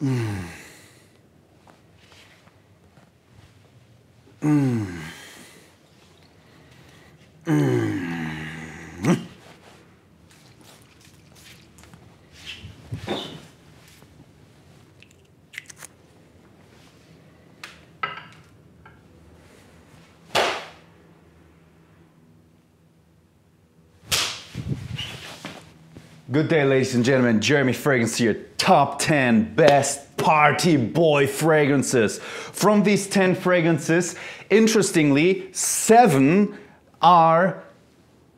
Good day, ladies and gentlemen. Jeremy Fragrance here. Top 10 best party boy fragrances. From these 10 fragrances, interestingly, seven are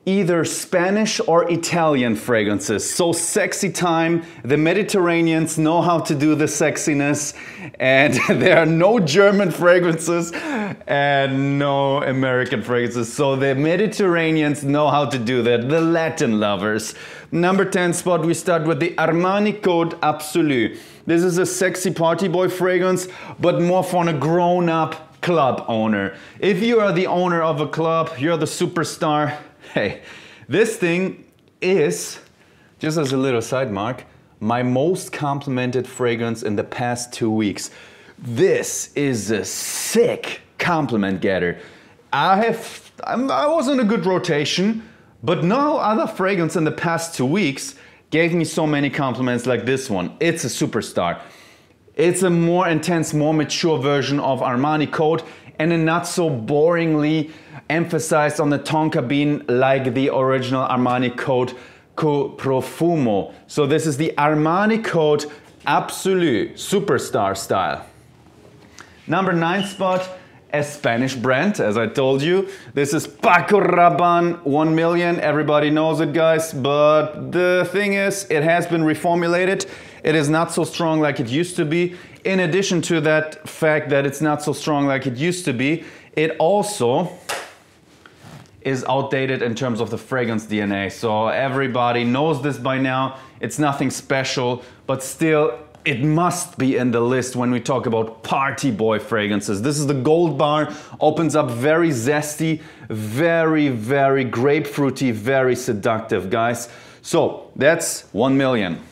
either Spanish or Italian fragrances. So sexy time, the Mediterraneans know how to do the sexiness and there are no German fragrances and no American fragrances. So the Mediterraneans know how to do that, the Latin lovers. Number 10 spot, we start with the Armani Code Absolu. This is a sexy party boy fragrance, but more for a grown up club owner. If you are the owner of a club, you're the superstar, Hey, this thing is, just as a little side mark, my most complimented fragrance in the past two weeks. This is a sick compliment getter. I have, I'm, I was in a good rotation, but no other fragrance in the past two weeks gave me so many compliments like this one. It's a superstar. It's a more intense, more mature version of Armani Code and not so boringly emphasized on the tonka bean like the original Armani Code Co Profumo. So this is the Armani Code Absolu Superstar style. Number nine spot, a Spanish brand, as I told you. This is Paco Rabanne 1 million. Everybody knows it, guys. But the thing is, it has been reformulated. It is not so strong like it used to be. In addition to that fact that it's not so strong like it used to be, it also is outdated in terms of the fragrance DNA. So everybody knows this by now. It's nothing special, but still it must be in the list when we talk about party boy fragrances. This is the gold bar, opens up very zesty, very, very grapefruity, very seductive, guys. So that's 1 million.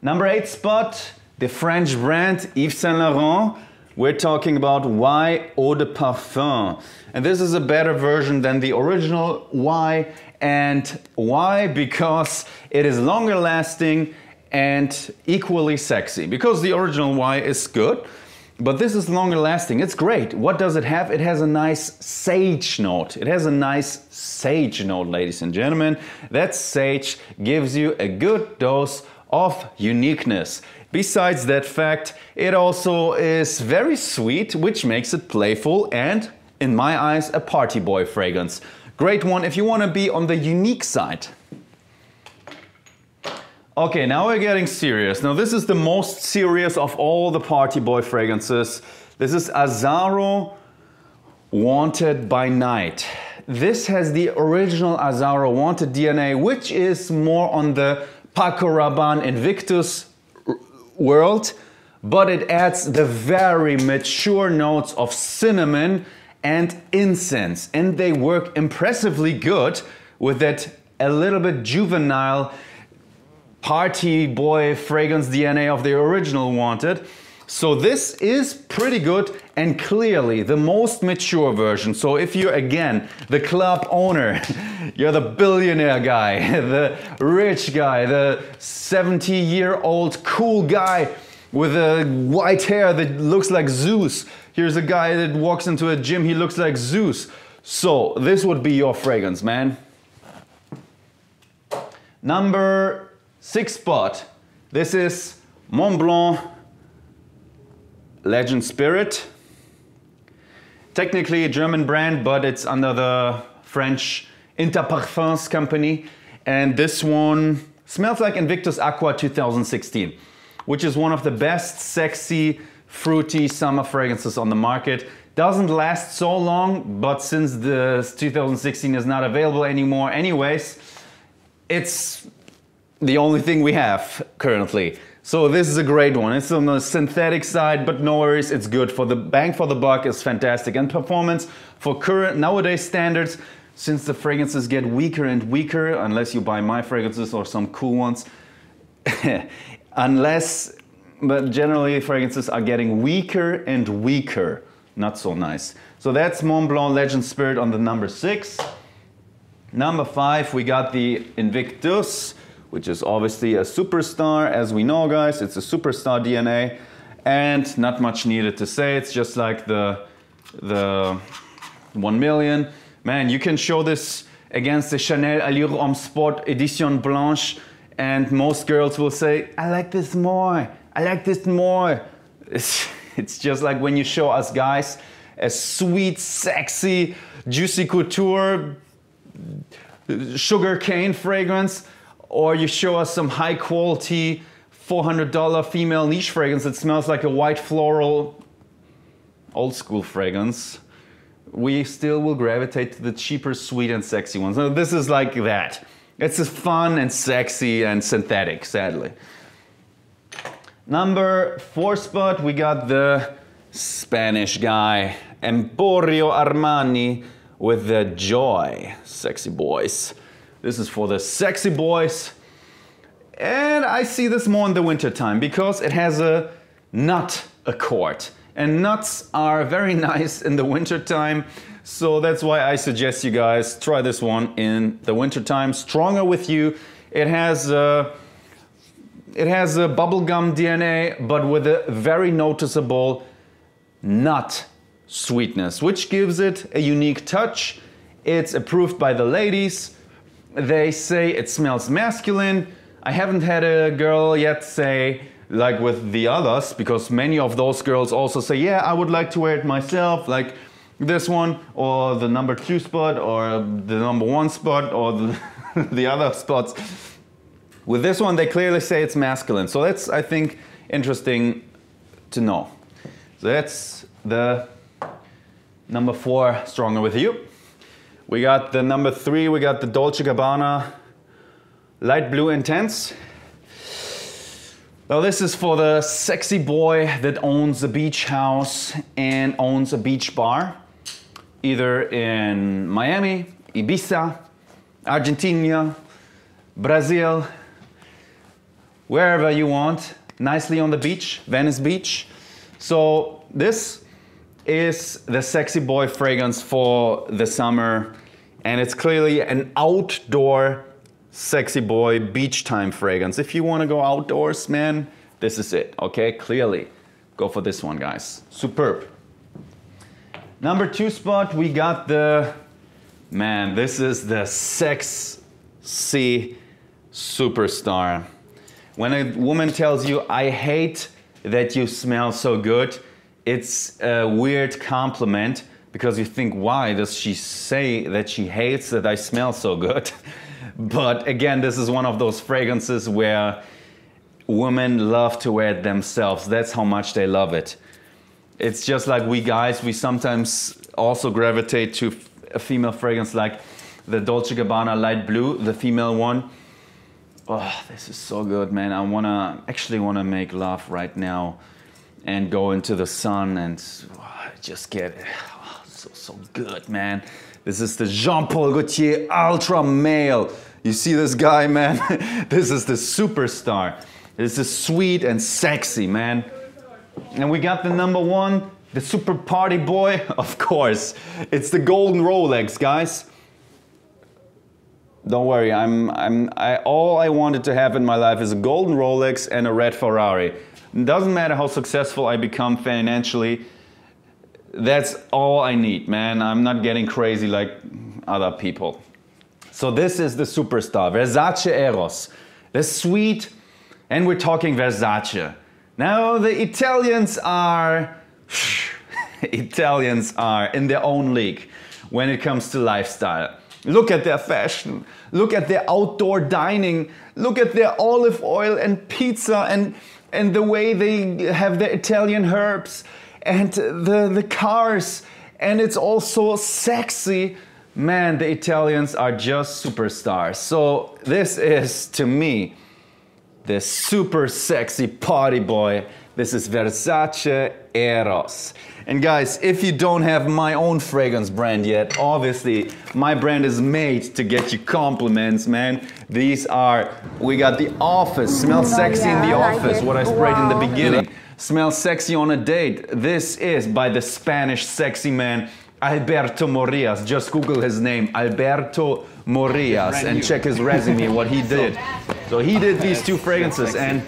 Number eight spot, the French brand Yves Saint Laurent. We're talking about Y Eau de Parfum. And this is a better version than the original Y. And why? Because it is longer lasting and equally sexy. Because the original Y is good, but this is longer lasting. It's great. What does it have? It has a nice sage note. It has a nice sage note, ladies and gentlemen. That sage gives you a good dose of uniqueness. Besides that fact, it also is very sweet, which makes it playful and, in my eyes, a party boy fragrance. Great one if you want to be on the unique side. Okay, now we're getting serious. Now this is the most serious of all the party boy fragrances. This is Azzaro Wanted by Night. This has the original Azzaro Wanted DNA, which is more on the Paco Rabanne Invictus world, but it adds the very mature notes of cinnamon and incense. And they work impressively good with that a little bit juvenile party boy fragrance DNA of the original wanted. So this is pretty good and clearly the most mature version. So if you're again the club owner, you're the billionaire guy, the rich guy, the 70 year old cool guy with a white hair that looks like Zeus. Here's a guy that walks into a gym, he looks like Zeus. So this would be your fragrance, man. Number six spot. This is Mont Blanc Legend Spirit. Technically a German brand, but it's under the French Interparfums company. And this one smells like Invictus Aqua 2016, which is one of the best sexy, fruity summer fragrances on the market. Doesn't last so long, but since the 2016 is not available anymore anyways, it's the only thing we have currently. So this is a great one. It's on the synthetic side, but no worries, it's good. For the bang for the buck is fantastic. And performance for current nowadays standards, since the fragrances get weaker and weaker, unless you buy my fragrances or some cool ones, unless but generally fragrances are getting weaker and weaker. Not so nice. So that's Mont Blanc Legend Spirit on the number six. Number five, we got the Invictus, which is obviously a superstar. As we know, guys, it's a superstar DNA. And not much needed to say. It's just like the, the 1 million. Man, you can show this against the Chanel Allure Homme Sport Edition Blanche and most girls will say, I like this more, I like this more. It's, it's just like when you show us guys a sweet, sexy, juicy couture, sugar cane fragrance, or you show us some high quality $400 female niche fragrance that smells like a white floral old school fragrance we still will gravitate to the cheaper, sweet, and sexy ones. Now, this is like that. It's fun and sexy and synthetic, sadly. Number four spot, we got the Spanish guy, Emporio Armani with the Joy. Sexy boys. This is for the sexy boys. And I see this more in the winter time because it has a nut accord. And nuts are very nice in the winter time. So that's why I suggest you guys try this one in the winter time. Stronger with you. It has a, it has a bubblegum DNA, but with a very noticeable nut sweetness, which gives it a unique touch. It's approved by the ladies. They say it smells masculine. I haven't had a girl yet say like with the others, because many of those girls also say, yeah, I would like to wear it myself, like this one, or the number two spot, or the number one spot, or the, the other spots. With this one, they clearly say it's masculine. So that's, I think, interesting to know. So that's the number four, Stronger With You. We got the number three, we got the Dolce Gabbana Light Blue Intense. Now this is for the sexy boy that owns a beach house and owns a beach bar, either in Miami, Ibiza, Argentina, Brazil, wherever you want, nicely on the beach, Venice Beach. So this is the sexy boy fragrance for the summer and it's clearly an outdoor sexy boy beach time fragrance. If you want to go outdoors, man, this is it, okay? Clearly, go for this one, guys. Superb. Number two spot, we got the, man, this is the sexy superstar. When a woman tells you, I hate that you smell so good, it's a weird compliment because you think, why does she say that she hates that I smell so good? But again, this is one of those fragrances where women love to wear it themselves. That's how much they love it. It's just like we guys, we sometimes also gravitate to a female fragrance like the Dolce Gabbana Light Blue, the female one. Oh, this is so good, man. I wanna actually wanna make love right now and go into the sun and oh, just get oh, so so good, man. This is the Jean Paul Gaultier Ultra Male you see this guy, man? this is the superstar. This is sweet and sexy, man. And we got the number one, the super party boy. Of course, it's the golden Rolex, guys. Don't worry, I'm, I'm, I, all I wanted to have in my life is a golden Rolex and a red Ferrari. Doesn't matter how successful I become financially, that's all I need, man. I'm not getting crazy like other people. So this is the superstar, Versace Eros. The sweet, and we're talking Versace. Now the Italians are, Italians are in their own league when it comes to lifestyle. Look at their fashion. Look at their outdoor dining. Look at their olive oil and pizza and, and the way they have the Italian herbs and the, the cars. And it's also sexy man, the Italians are just superstars. So this is, to me, the super sexy party boy This is Versace Eros. And guys, if you don't have my own fragrance brand yet, obviously my brand is made to get you compliments, man. These are, we got the office, smell oh, sexy in the office, what I sprayed in the beginning. Smell sexy on a date. This is by the Spanish sexy man Alberto Morillas. Just Google his name, Alberto Morillas, and check his resume, what he did. So he did these two fragrances, and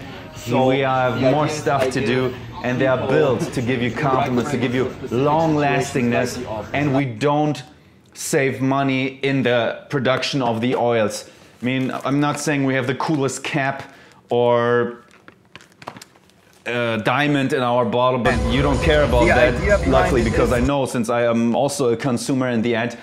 we have more stuff to do, and they are built to give you compliments, to give you long lastingness, and we don't save money in the production of the oils. I mean, I'm not saying we have the coolest cap or uh, diamond in our bottle, but you don't care about that, luckily, because I know since I am also a consumer in the end.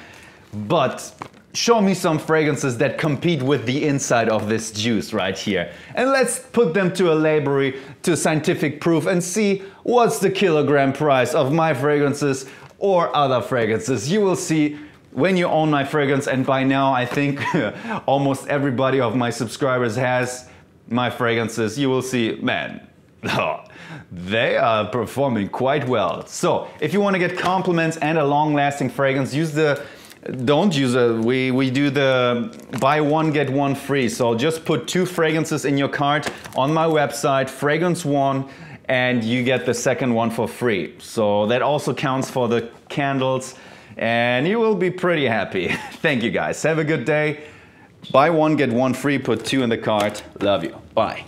But show me some fragrances that compete with the inside of this juice right here. And let's put them to a library, to scientific proof, and see what's the kilogram price of my fragrances or other fragrances. You will see when you own my fragrance, and by now I think almost everybody of my subscribers has my fragrances, you will see, man, they are performing quite well. So if you want to get compliments and a long-lasting fragrance, use the don't use it. We, we do the buy one, get one free. So I'll just put two fragrances in your cart on my website, fragrance one, and you get the second one for free. So that also counts for the candles and you will be pretty happy. Thank you guys. Have a good day. Buy one, get one free, put two in the cart. Love you. Bye.